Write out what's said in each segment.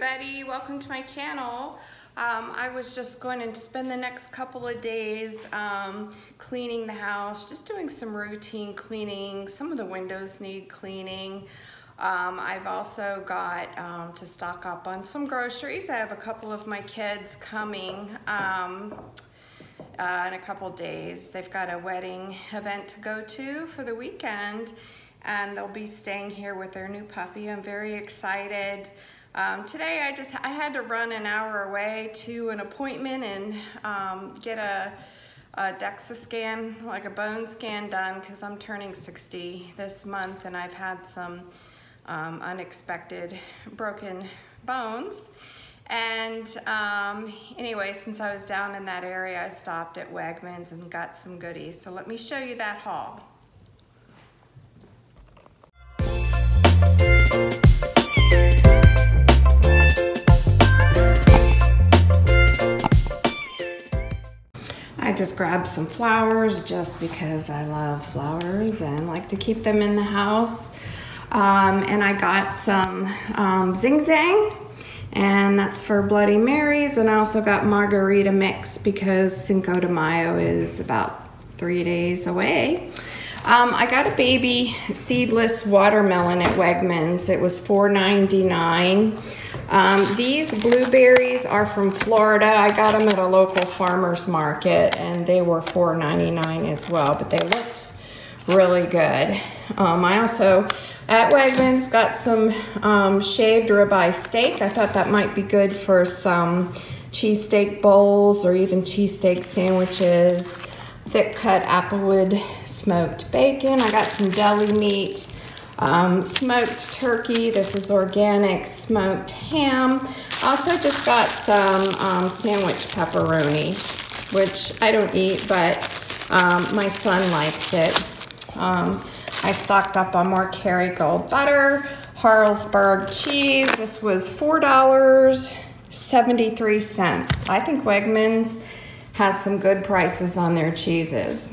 everybody, welcome to my channel. Um, I was just going to spend the next couple of days um, cleaning the house, just doing some routine cleaning. Some of the windows need cleaning. Um, I've also got um, to stock up on some groceries. I have a couple of my kids coming um, uh, in a couple days. They've got a wedding event to go to for the weekend and they'll be staying here with their new puppy. I'm very excited. Um, today I just I had to run an hour away to an appointment and um, get a, a DEXA scan, like a bone scan done because I'm turning 60 this month and I've had some um, unexpected broken bones. And um, anyway, since I was down in that area, I stopped at Wegmans and got some goodies. So let me show you that haul. Just grabbed some flowers just because I love flowers and like to keep them in the house. Um, and I got some um, Zing Zang and that's for Bloody Marys. And I also got Margarita Mix because Cinco de Mayo is about three days away. Um, I got a baby seedless watermelon at Wegmans. It was $4.99. Um, these blueberries are from Florida. I got them at a local farmer's market and they were $4.99 as well, but they looked really good. Um, I also, at Wegmans, got some um, shaved ribeye steak. I thought that might be good for some cheesesteak bowls or even cheesesteak sandwiches. Thick cut applewood smoked bacon. I got some deli meat um, smoked turkey. This is organic smoked ham. Also just got some um, sandwich pepperoni, which I don't eat, but um, my son likes it. Um, I stocked up on more Kerrygold butter, Jarlsberg cheese. This was $4.73. I think Wegmans has some good prices on their cheeses.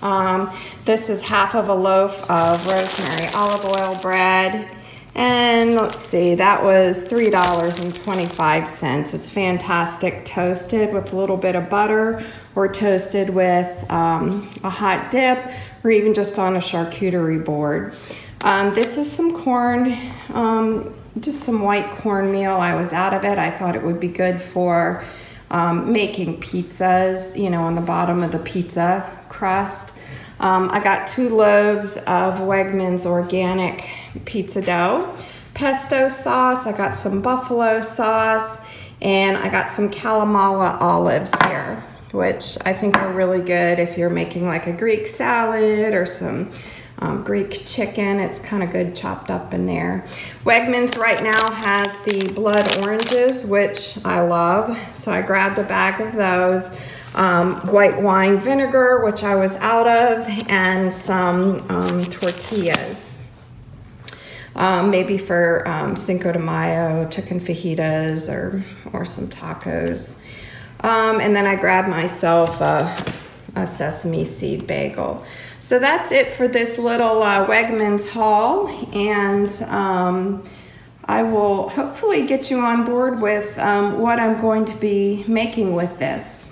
Um, this is half of a loaf of rosemary olive oil bread. And let's see, that was $3.25. It's fantastic toasted with a little bit of butter or toasted with um, a hot dip or even just on a charcuterie board. Um, this is some corn, um, just some white cornmeal. I was out of it. I thought it would be good for um, making pizzas, you know, on the bottom of the pizza crust. Um, I got two loaves of Wegmans organic pizza dough, pesto sauce, I got some buffalo sauce, and I got some Kalamata olives here, which I think are really good if you're making like a Greek salad or some um, Greek chicken. It's kind of good chopped up in there. Wegmans right now has the blood oranges, which I love. So I grabbed a bag of those um, white wine vinegar, which I was out of, and some um, tortillas. Um, maybe for um, Cinco de Mayo, chicken fajitas, or, or some tacos. Um, and then I grabbed myself a, a, sesame seed bagel. So that's it for this little uh, Wegmans haul. And um, I will hopefully get you on board with what I'm going to be making with this.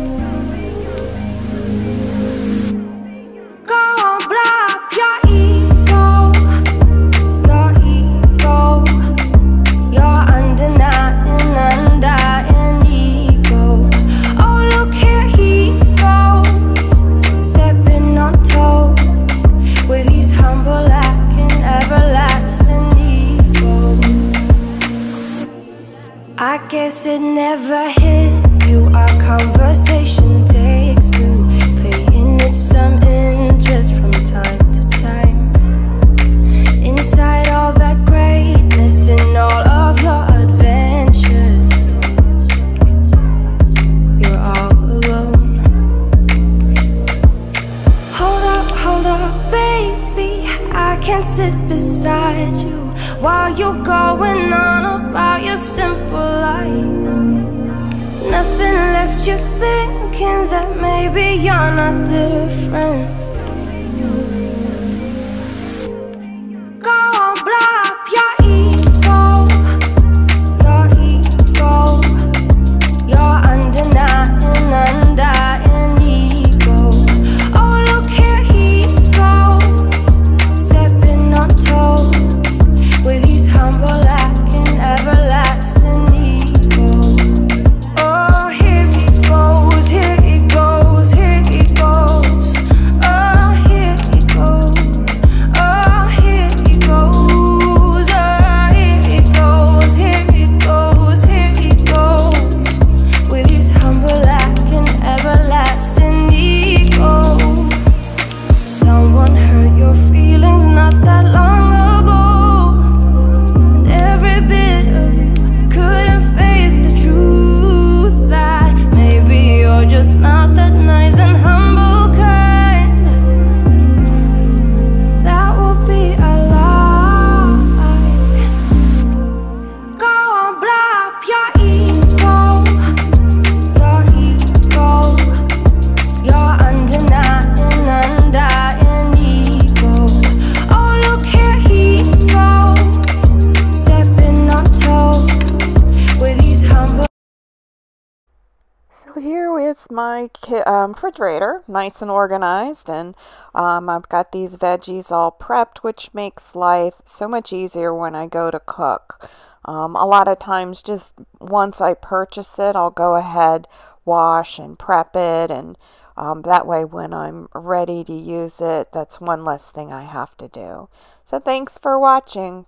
that maybe you're not different. my um, refrigerator nice and organized, and um, I've got these veggies all prepped, which makes life so much easier when I go to cook. Um, a lot of times, just once I purchase it, I'll go ahead, wash, and prep it, and um, that way, when I'm ready to use it, that's one less thing I have to do. So, thanks for watching.